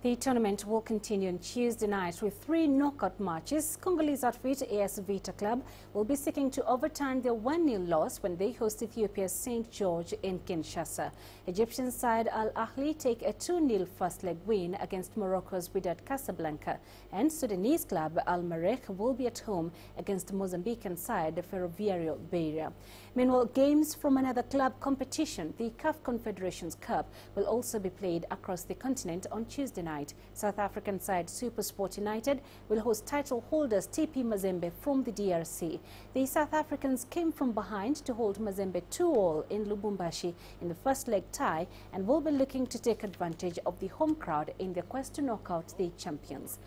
The tournament will continue on Tuesday night with three knockout matches. Congolese outfit AS Vita Club will be seeking to overturn their 1-0 loss when they host Ethiopia's St. George in Kinshasa. Egyptian side Al Ahly take a 2-0 first leg win against Morocco's Wydad Casablanca. And Sudanese club Al Merrikh will be at home against Mozambican side Ferroviario Beira. Meanwhile, games from another club competition, the CAF Confederations Cup, will also be played across the continent on Tuesday night. South African side Supersport United will host title holders TP Mazembe from the DRC. The South Africans came from behind to hold Mazembe 2-all in Lubumbashi in the first leg tie and will be looking to take advantage of the home crowd in their quest to knock out the champions.